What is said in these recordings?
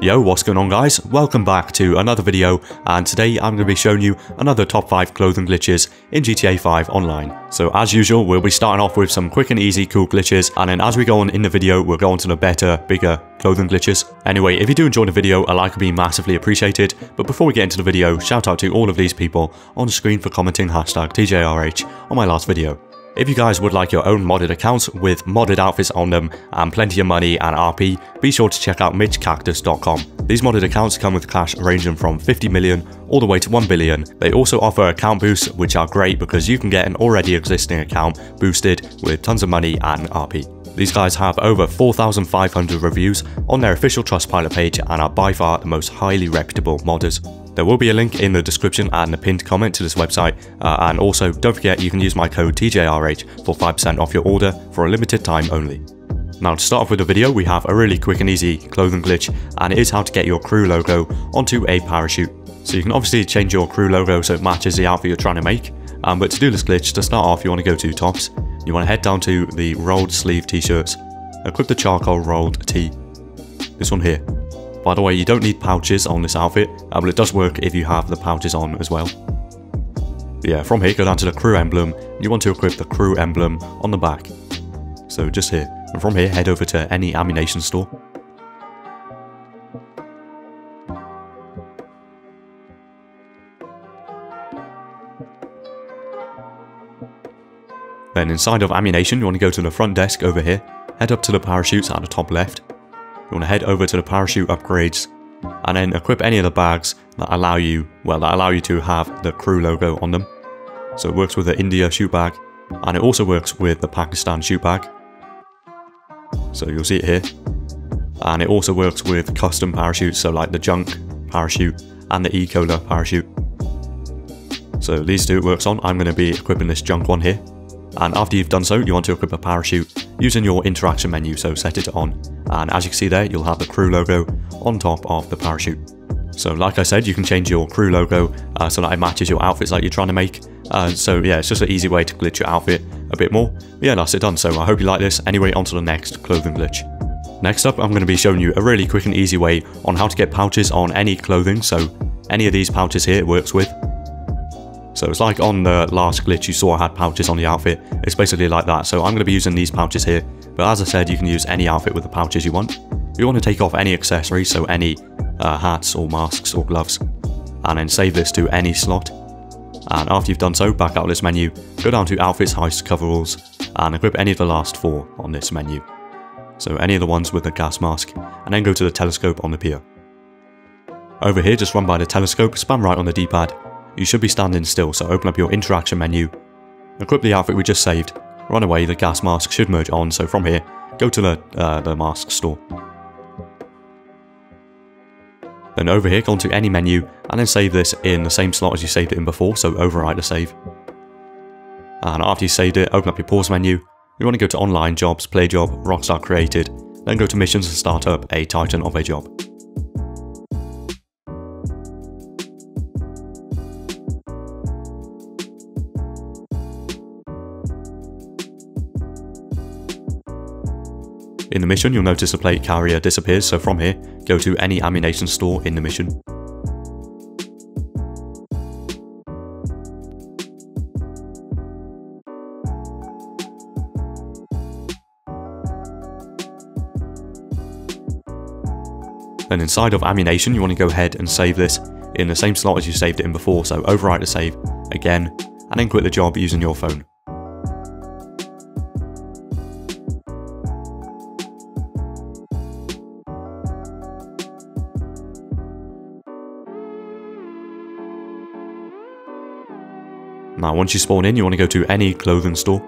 Yo, what's going on guys? Welcome back to another video and today I'm going to be showing you another top 5 clothing glitches in GTA 5 online. So as usual, we'll be starting off with some quick and easy cool glitches and then as we go on in the video, we'll go on to the better, bigger clothing glitches. Anyway, if you do enjoy the video, a like would be massively appreciated. But before we get into the video, shout out to all of these people on screen for commenting hashtag TJRH on my last video. If you guys would like your own modded accounts with modded outfits on them and plenty of money and RP, be sure to check out MitchCactus.com. These modded accounts come with cash ranging from 50 million all the way to 1 billion. They also offer account boosts which are great because you can get an already existing account boosted with tons of money and RP. These guys have over 4,500 reviews on their official Trustpilot page and are by far the most highly reputable modders. There will be a link in the description and the pinned comment to this website, uh, and also don't forget you can use my code TJRH for 5% off your order for a limited time only. Now to start off with the video, we have a really quick and easy clothing glitch, and it is how to get your crew logo onto a parachute. So you can obviously change your crew logo so it matches the outfit you're trying to make, um, but to do this glitch, to start off you want to go to tops, you want to head down to the rolled sleeve t-shirts, equip the charcoal rolled tee, this one here. By the way, you don't need pouches on this outfit, uh, but it does work if you have the pouches on as well. Yeah, from here, go down to the crew emblem. You want to equip the crew emblem on the back. So just here. And from here, head over to any ammunition store. Then inside of ammunition, you want to go to the front desk over here, head up to the parachutes at the top left, you want to head over to the parachute upgrades and then equip any of the bags that allow you, well, that allow you to have the crew logo on them. So it works with the India chute bag and it also works with the Pakistan chute bag. So you'll see it here. And it also works with custom parachutes, so like the junk parachute and the E-Cola parachute. So these two it works on. I'm going to be equipping this junk one here. And after you've done so, you want to equip a parachute using your interaction menu, so set it on. And as you can see there, you'll have the crew logo on top of the parachute. So like I said, you can change your crew logo uh, so that it matches your outfits that you're trying to make. Uh, so yeah, it's just an easy way to glitch your outfit a bit more. But yeah, that's it done. So I hope you like this. Anyway, on to the next clothing glitch. Next up, I'm going to be showing you a really quick and easy way on how to get pouches on any clothing. So any of these pouches here it works with. So it's like on the last glitch you saw I had pouches on the outfit. It's basically like that. So I'm going to be using these pouches here. But as I said, you can use any outfit with the pouches you want. You want to take off any accessories, so any uh, hats or masks or gloves. And then save this to any slot. And after you've done so, back out of this menu, go down to Outfits, Heist, Coveralls, and equip any of the last four on this menu. So any of the ones with the gas mask, and then go to the telescope on the pier. Over here, just run by the telescope, spam right on the D-pad, you should be standing still, so open up your interaction menu, equip the outfit we just saved, run away, the gas mask should merge on, so from here, go to the, uh, the mask store. Then over here, go onto any menu, and then save this in the same slot as you saved it in before, so overwrite the save. And after you saved it, open up your pause menu, you want to go to online, jobs, play job, Rockstar created, then go to missions and start up a titan of a job. The mission, you'll notice the plate carrier disappears, so from here, go to any ammunition store in the mission. Then inside of ammunition, you want to go ahead and save this in the same slot as you saved it in before, so overwrite the save again, and then quit the job using your phone. Now once you spawn in, you want to go to any clothing store.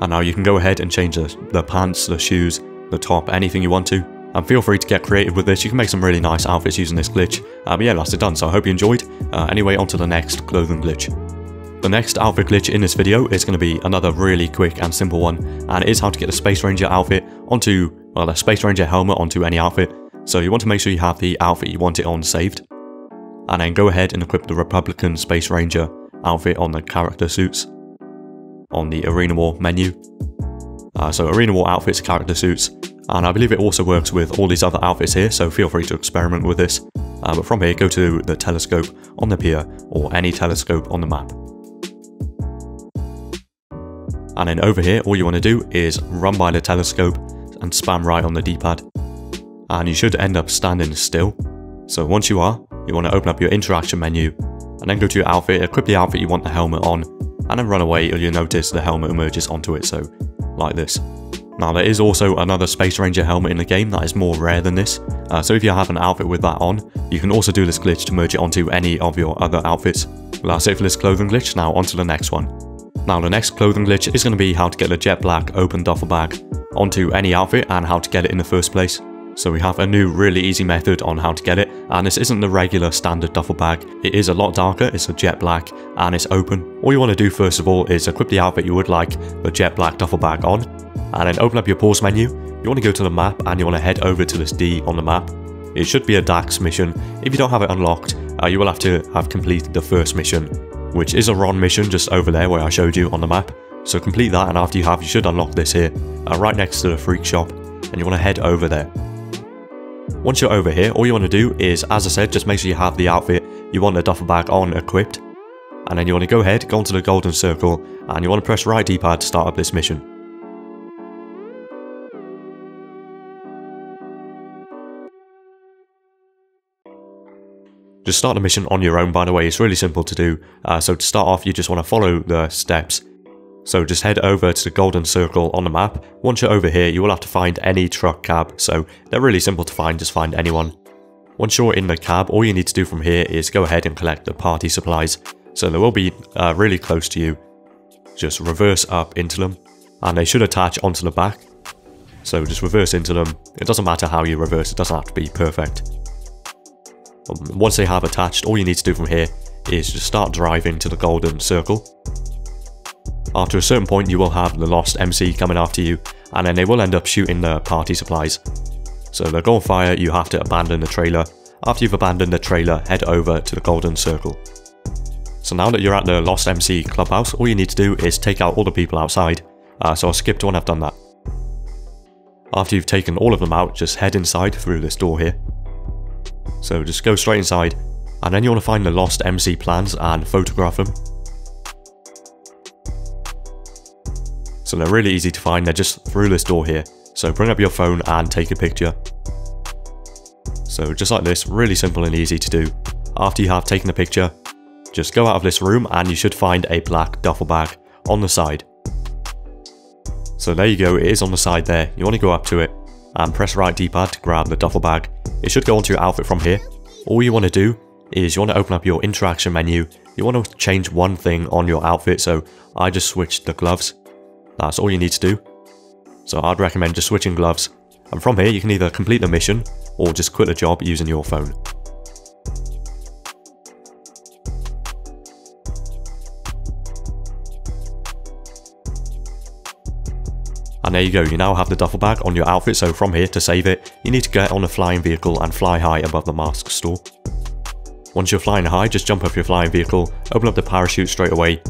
And now you can go ahead and change the, the pants, the shoes, the top, anything you want to. And feel free to get creative with this, you can make some really nice outfits using this glitch. Uh, but yeah, that's it done, so I hope you enjoyed. Uh, anyway, on to the next clothing glitch. The next outfit glitch in this video is going to be another really quick and simple one, and it is how to get the Space Ranger outfit onto, well, a Space Ranger helmet onto any outfit. So you want to make sure you have the outfit you want it on saved. And then go ahead and equip the Republican Space Ranger outfit on the character suits on the Arena War menu. Uh, so Arena War outfits, character suits, And I believe it also works with all these other outfits here, so feel free to experiment with this. Uh, but from here, go to the telescope on the pier, or any telescope on the map. And then over here, all you want to do is run by the telescope and spam right on the D-pad. And you should end up standing still. So once you are, you want to open up your interaction menu, and then go to your outfit, equip the outfit you want the helmet on, and then run away or you'll notice the helmet emerges onto it, so like this. Now there is also another Space Ranger helmet in the game that is more rare than this, uh, so if you have an outfit with that on, you can also do this glitch to merge it onto any of your other outfits. Well, that's it for this clothing glitch, now onto the next one. Now the next clothing glitch is going to be how to get the jet black open duffel bag onto any outfit and how to get it in the first place. So we have a new really easy method on how to get it, and this isn't the regular standard duffel bag, it is a lot darker, it's a jet black, and it's open. All you want to do first of all is equip the outfit you would like the jet black duffel bag on, and then open up your pause menu, you want to go to the map and you want to head over to this D on the map. It should be a Dax mission, if you don't have it unlocked, uh, you will have to have completed the first mission, which is a Ron mission just over there where I showed you on the map. So complete that and after you have you should unlock this here, uh, right next to the freak shop, and you want to head over there. Once you're over here, all you want to do is, as I said, just make sure you have the outfit you want the duffel bag on equipped. And then you want to go ahead, go onto the golden circle, and you want to press right D-pad to start up this mission. Just start the mission on your own by the way, it's really simple to do. Uh, so to start off you just want to follow the steps so just head over to the golden circle on the map. Once you're over here, you will have to find any truck cab, so they're really simple to find, just find anyone. Once you're in the cab, all you need to do from here is go ahead and collect the party supplies. So they will be uh, really close to you. Just reverse up into them, and they should attach onto the back. So just reverse into them. It doesn't matter how you reverse, it doesn't have to be perfect. Um, once they have attached, all you need to do from here is just start driving to the golden circle. After a certain point you will have the lost MC coming after you and then they will end up shooting the party supplies. So they'll go on fire, you have to abandon the trailer. After you've abandoned the trailer, head over to the golden circle. So now that you're at the Lost MC clubhouse, all you need to do is take out all the people outside. Uh, so I'll skip to when I've done that. After you've taken all of them out, just head inside through this door here. So just go straight inside, and then you want to find the Lost MC plans and photograph them. So they're really easy to find, they're just through this door here. So bring up your phone and take a picture. So just like this, really simple and easy to do. After you have taken the picture, just go out of this room and you should find a black duffel bag on the side. So there you go, it is on the side there. You want to go up to it and press right D-pad to grab the duffel bag. It should go onto your outfit from here. All you want to do is you want to open up your interaction menu. You want to change one thing on your outfit, so I just switched the gloves. That's all you need to do. So I'd recommend just switching gloves. And from here you can either complete the mission or just quit the job using your phone. And there you go, you now have the duffel bag on your outfit, so from here to save it, you need to get on a flying vehicle and fly high above the mask store. Once you're flying high, just jump off your flying vehicle, open up the parachute straight away,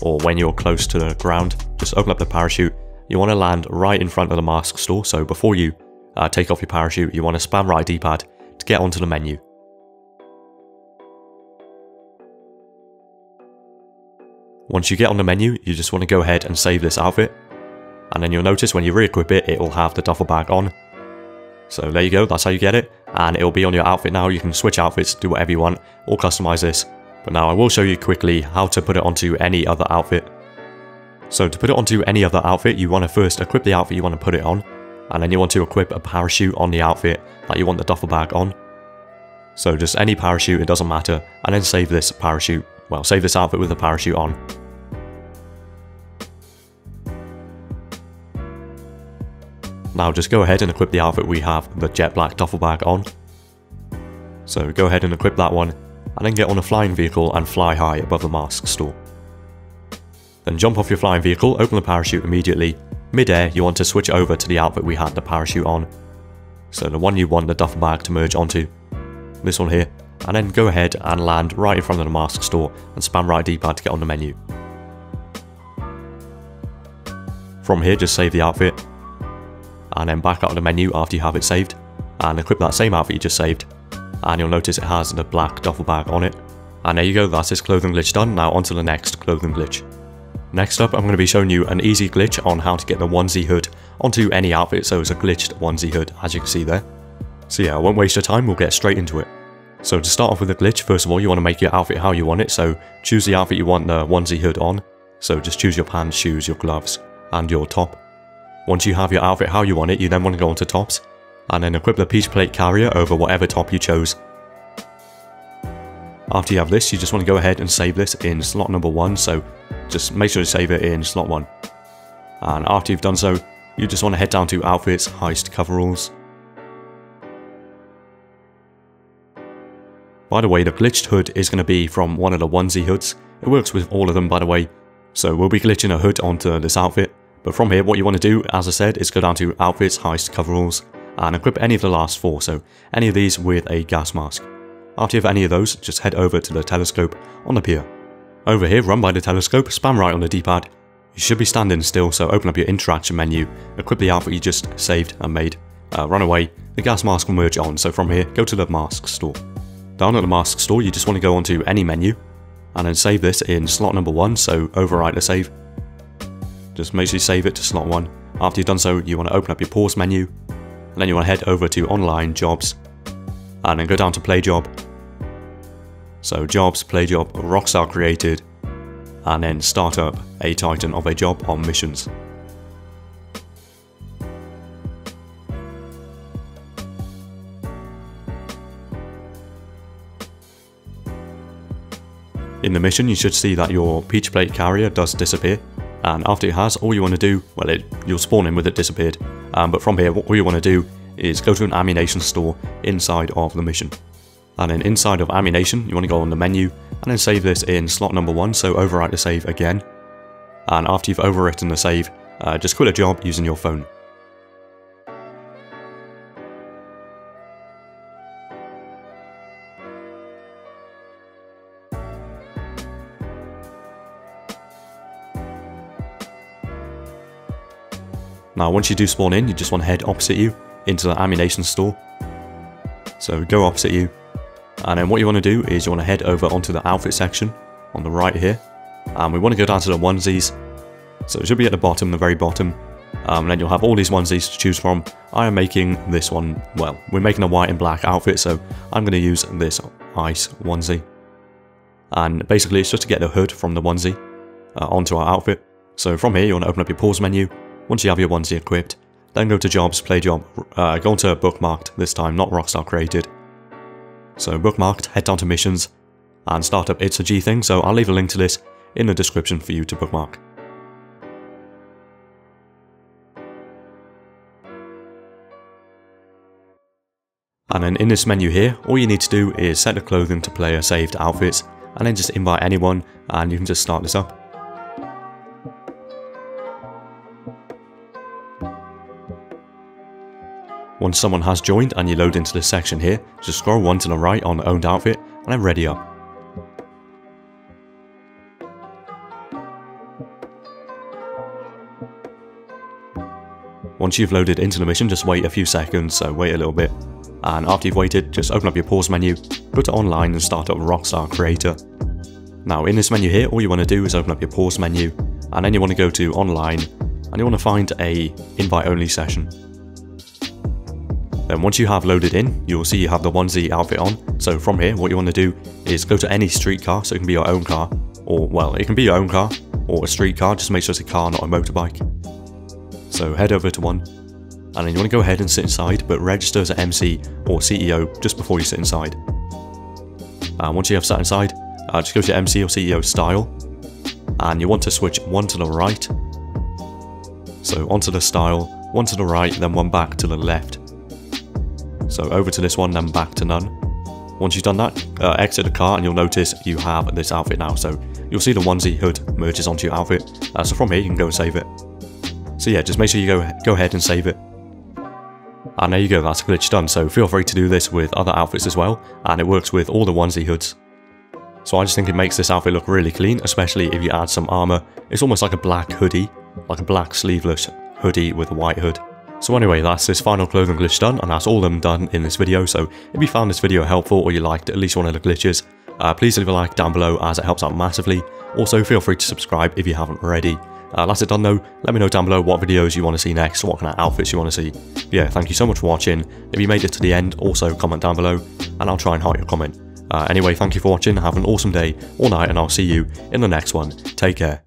or when you're close to the ground, just open up the parachute. You want to land right in front of the mask store, so before you uh, take off your parachute, you want to spam right D-pad to get onto the menu. Once you get on the menu, you just want to go ahead and save this outfit. And then you'll notice when you re-equip it, it will have the duffel bag on. So there you go, that's how you get it. And it will be on your outfit now, you can switch outfits, do whatever you want, or customize this. But now I will show you quickly how to put it onto any other outfit. So to put it onto any other outfit, you want to first equip the outfit you want to put it on, and then you want to equip a parachute on the outfit that you want the duffel bag on. So just any parachute, it doesn't matter, and then save this parachute, well save this outfit with the parachute on. Now just go ahead and equip the outfit we have the jet black duffel bag on. So go ahead and equip that one, and then get on a flying vehicle and fly high above the mask store. Then jump off your flying vehicle, open the parachute immediately. Mid-air, you want to switch over to the outfit we had the parachute on. So the one you want the duffel bag to merge onto. This one here. And then go ahead and land right in front of the mask store and spam right D-pad to get on the menu. From here, just save the outfit. and then back out of the menu after you have it saved, and equip that same outfit you just saved, and you'll notice it has the black duffel bag on it. And there you go, that's this clothing glitch done, now onto the next clothing glitch. Next up, I'm going to be showing you an easy glitch on how to get the onesie hood onto any outfit, so it's a glitched onesie hood, as you can see there. So yeah, I won't waste your time, we'll get straight into it. So to start off with the glitch, first of all you want to make your outfit how you want it, so choose the outfit you want the onesie hood on. So just choose your pants, shoes, your gloves, and your top. Once you have your outfit how you want it, you then want to go onto tops, and then equip the peach plate carrier over whatever top you chose. After you have this, you just want to go ahead and save this in slot number 1, so just make sure to save it in slot 1. And after you've done so, you just want to head down to Outfits, Heist Coveralls. By the way, the glitched hood is going to be from one of the onesie hoods. It works with all of them by the way. So we'll be glitching a hood onto this outfit. But from here, what you want to do, as I said, is go down to Outfits, Heist, Coveralls, and equip any of the last four, so any of these with a gas mask. After you have any of those, just head over to the telescope on the pier. Over here, run by the telescope, spam right on the D-pad. You should be standing still, so open up your interaction menu, equip the outfit you just saved and made, uh, run away, the gas mask will merge on, so from here, go to the mask store. Down at the mask store, you just want to go onto any menu, and then save this in slot number 1, so overwrite the save. Just make sure you save it to slot 1. After you've done so, you want to open up your pause menu, and then you want to head over to online jobs, and then go down to play job, so jobs, play job, Rockstar created, and then start up a titan of a job on missions. In the mission you should see that your peach plate carrier does disappear and after it has all you want to do, well it, you'll spawn in with it disappeared, um, but from here what you want to do is go to an ammunition store inside of the mission. And then inside of Ammunition, you want to go on the menu and then save this in slot number 1, so overwrite the save again. And after you've overwritten the save, uh, just quit a job using your phone. Now once you do spawn in, you just want to head opposite you into the ammunition store. So go opposite you, and then what you want to do is you want to head over onto the outfit section on the right here. And we want to go down to the onesies. So it should be at the bottom, the very bottom. Um, and then you'll have all these onesies to choose from. I am making this one, well, we're making a white and black outfit, so I'm going to use this ice onesie. And basically it's just to get the hood from the onesie uh, onto our outfit. So from here you want to open up your pause menu. Once you have your onesie equipped, then go to jobs, play job, uh, go into bookmarked this time, not Rockstar created. So bookmarked, head down to missions, and start up It's a G thing, so I'll leave a link to this in the description for you to bookmark. And then in this menu here, all you need to do is set the clothing to player saved outfits, and then just invite anyone, and you can just start this up. Once someone has joined and you load into this section here, just scroll one to the right on owned outfit and then ready up. Once you've loaded into the mission, just wait a few seconds, so wait a little bit. And after you've waited, just open up your pause menu, go to online and start up Rockstar Creator. Now in this menu here, all you want to do is open up your pause menu, and then you want to go to online, and you want to find a invite only session. Then once you have loaded in, you'll see you have the onesie outfit on. So from here, what you want to do is go to any street car, so it can be your own car, or well, it can be your own car, or a street car, just make sure it's a car, not a motorbike. So head over to one, and then you want to go ahead and sit inside, but register as an MC or CEO just before you sit inside. And once you have sat inside, uh, just go to MC or CEO style, and you want to switch one to the right. So onto the style, one to the right, then one back to the left. So over to this one, then back to none. Once you've done that, uh, exit the car and you'll notice you have this outfit now. So you'll see the onesie hood merges onto your outfit. Uh, so from here you can go and save it. So yeah, just make sure you go, go ahead and save it. And there you go, that's a glitch done. So feel free to do this with other outfits as well. And it works with all the onesie hoods. So I just think it makes this outfit look really clean, especially if you add some armor. It's almost like a black hoodie, like a black sleeveless hoodie with a white hood. So anyway, that's this final clothing glitch done, and that's all them done in this video, so if you found this video helpful or you liked at least one of the glitches, uh, please leave a like down below as it helps out massively. Also, feel free to subscribe if you haven't already. Uh, that's it done though, let me know down below what videos you want to see next, what kind of outfits you want to see. But yeah, thank you so much for watching. If you made it to the end, also comment down below, and I'll try and heart your comment. Uh, anyway, thank you for watching, have an awesome day, or night, and I'll see you in the next one. Take care.